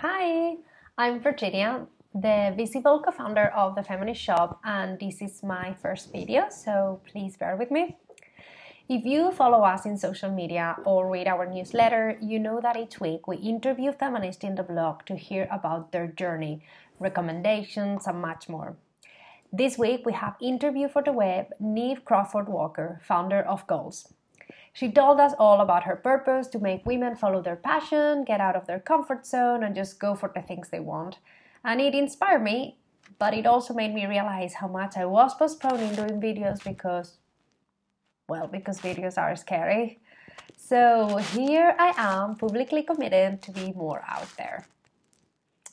Hi, I'm Virginia, the visible co founder of the Feminist Shop, and this is my first video, so please bear with me. If you follow us in social media or read our newsletter, you know that each week we interview feminists in the blog to hear about their journey, recommendations, and much more. This week we have interview for the web Neve Crawford Walker, founder of Goals. She told us all about her purpose to make women follow their passion, get out of their comfort zone, and just go for the things they want. And it inspired me, but it also made me realize how much I was postponing doing videos because, well, because videos are scary. So here I am, publicly committed to be more out there.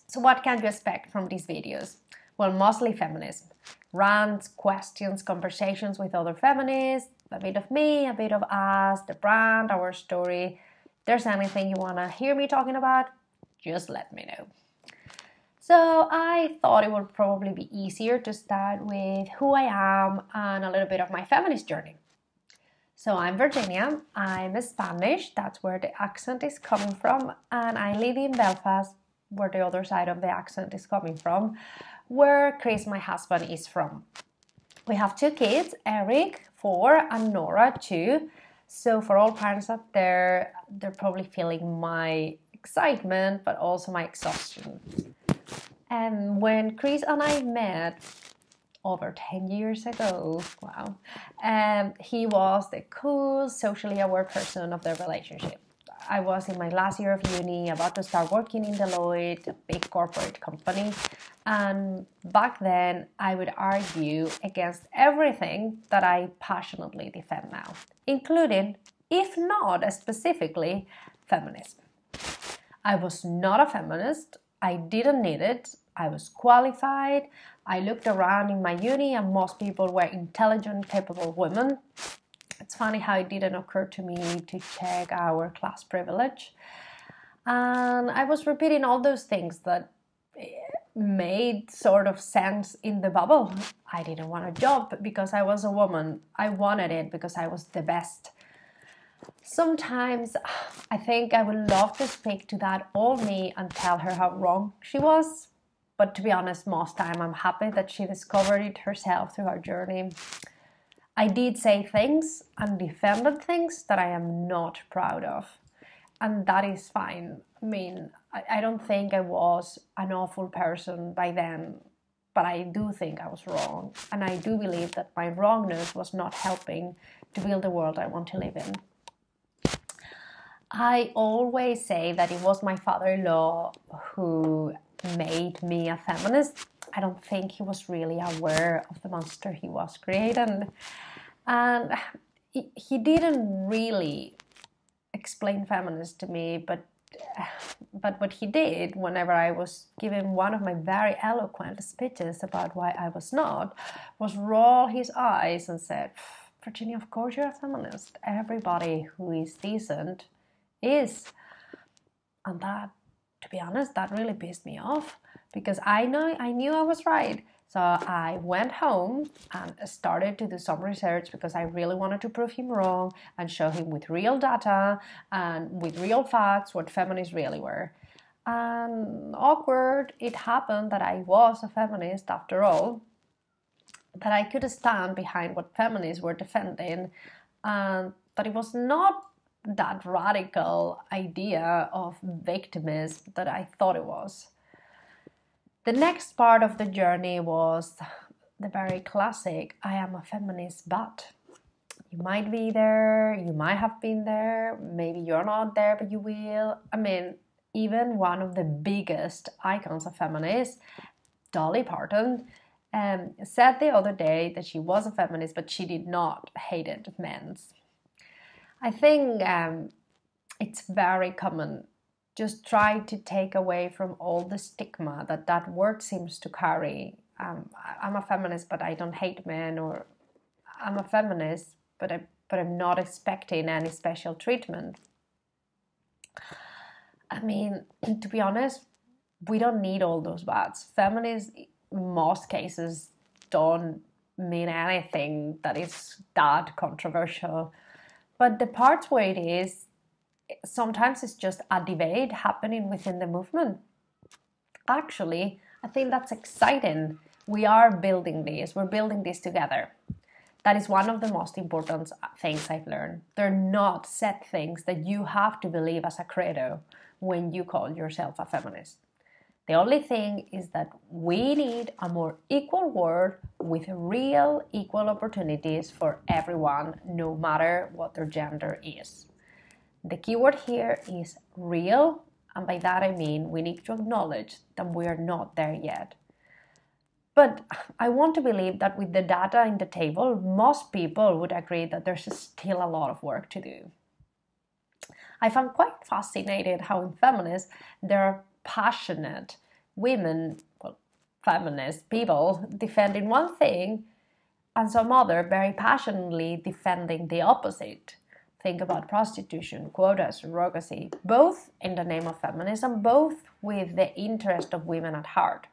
So, what can you expect from these videos? Well, mostly feminism rants, questions, conversations with other feminists, a bit of me, a bit of us, the brand, our story. If there's anything you want to hear me talking about, just let me know. So I thought it would probably be easier to start with who I am and a little bit of my feminist journey. So I'm Virginia, I'm Spanish, that's where the accent is coming from, and I live in Belfast, where the other side of the accent is coming from, where Chris, my husband, is from. We have two kids, Eric, four, and Nora, two. So for all parents out there, they're probably feeling my excitement, but also my exhaustion. And when Chris and I met over 10 years ago, wow, um, he was the cool, socially aware person of the relationship. I was in my last year of uni, about to start working in Deloitte, a big corporate company. And back then, I would argue against everything that I passionately defend now, including, if not specifically, feminism. I was not a feminist. I didn't need it. I was qualified. I looked around in my uni, and most people were intelligent, capable women it's funny how it didn't occur to me to check our class privilege. And I was repeating all those things that eh, made sort of sense in the bubble. I didn't want a job because I was a woman. I wanted it because I was the best. Sometimes I think I would love to speak to that old me and tell her how wrong she was. But to be honest, most time I'm happy that she discovered it herself through her journey. I did say things and defended things that I am not proud of. And that is fine. I mean, I, I don't think I was an awful person by then, but I do think I was wrong. And I do believe that my wrongness was not helping to build the world I want to live in. I always say that it was my father in law who made me a feminist I don't think he was really aware of the monster he was creating. And he, he didn't really explain feminism to me, but but what he did whenever I was giving one of my very eloquent speeches about why I was not was roll his eyes and said, Virginia, of course you're a feminist. Everybody who is decent is. And that, to be honest, that really pissed me off because I know I knew I was right. So I went home and started to do some research because I really wanted to prove him wrong and show him with real data and with real facts what feminists really were. And awkward, it happened that I was a feminist after all, that I could stand behind what feminists were defending, and that it was not that radical idea of victimism that I thought it was. The next part of the journey was the very classic I am a feminist, but you might be there, you might have been there, maybe you're not there, but you will. I mean, even one of the biggest icons of feminists, Dolly Parton, um, said the other day that she was a feminist, but she did not hated men's. I think um, it's very common just try to take away from all the stigma that that word seems to carry. Um, I'm a feminist, but I don't hate men, or I'm a feminist, but I but I'm not expecting any special treatment. I mean, to be honest, we don't need all those words. Feminists, most cases, don't mean anything that is that controversial. But the parts where it is, sometimes it's just a debate happening within the movement. Actually, I think that's exciting. We are building this, we're building this together. That is one of the most important things I've learned. They're not set things that you have to believe as a credo when you call yourself a feminist. The only thing is that we need a more equal world with real equal opportunities for everyone, no matter what their gender is. The keyword here is real, and by that I mean we need to acknowledge that we are not there yet. But I want to believe that with the data in the table, most people would agree that there's still a lot of work to do. I found quite fascinated how in feminists there are passionate women, well, feminist people defending one thing and some other very passionately defending the opposite. Think about prostitution, quotas, surrogacy, both in the name of feminism, both with the interest of women at heart.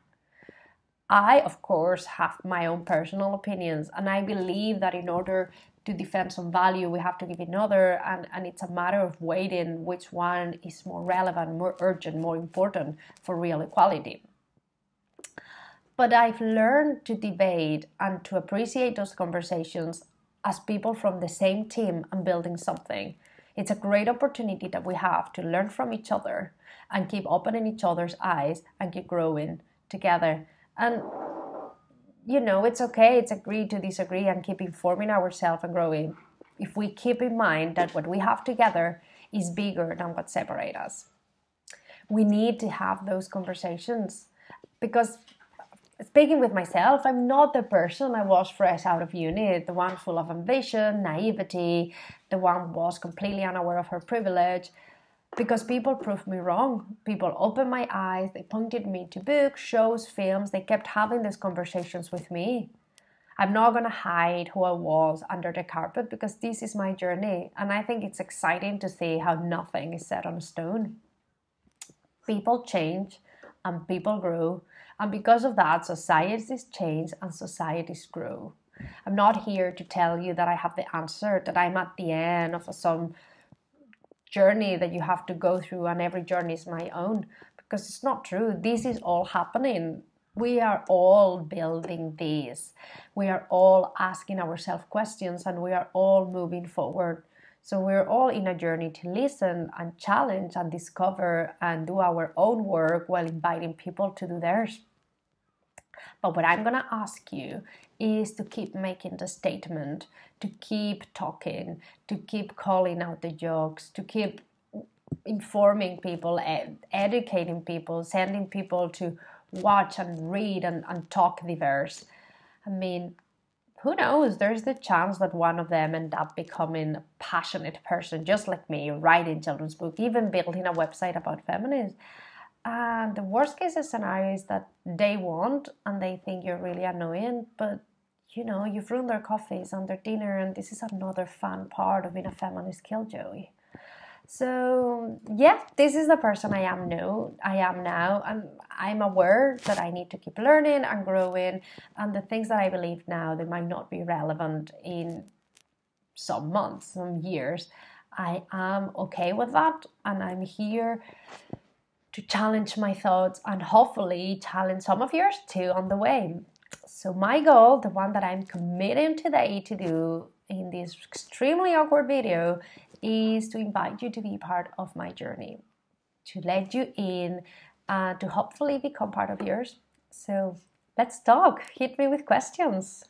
I, of course, have my own personal opinions, and I believe that in order to defend some value, we have to give another, and, and it's a matter of weighting which one is more relevant, more urgent, more important for real equality. But I've learned to debate and to appreciate those conversations as people from the same team and building something. It's a great opportunity that we have to learn from each other and keep opening each other's eyes and keep growing together. And you know, it's okay, it's agree to disagree and keep informing ourselves and growing if we keep in mind that what we have together is bigger than what separates us. We need to have those conversations because speaking with myself, I'm not the person I was fresh out of uni, the one full of ambition, naivety, the one was completely unaware of her privilege because people proved me wrong. People opened my eyes, they pointed me to books, shows, films, they kept having these conversations with me. I'm not going to hide who I was under the carpet because this is my journey, and I think it's exciting to see how nothing is set on stone. People change and people grow, and because of that, societies change and societies grow. I'm not here to tell you that I have the answer, that I'm at the end of some journey that you have to go through and every journey is my own because it's not true. This is all happening. We are all building this. We are all asking ourselves questions and we are all moving forward. So we're all in a journey to listen and challenge and discover and do our own work while inviting people to do theirs but what I'm going to ask you is to keep making the statement, to keep talking, to keep calling out the jokes, to keep informing people, ed- educating people, sending people to watch and read and, and talk diverse. I mean, who knows? There's the chance that one of them end up becoming a passionate person, just like me, writing children's book, even building a website about feminism. And the worst case scenario is that they won't and they think you're really annoying, but you know, you've ruined their coffees and their dinner, and this is another fun part of being a feminist killjoy. So yeah, this is the person I am now. I am now, and I'm aware that I need to keep learning and growing. And the things that I believe now they might not be relevant in some months, some years. I am okay with that, and I'm here to challenge my thoughts and hopefully challenge some of yours too on the way. So, my goal, the one that I'm committing today to do in this extremely awkward video, is to invite you to be part of my journey, to let you in, and to hopefully become part of yours. So, let's talk. Hit me with questions.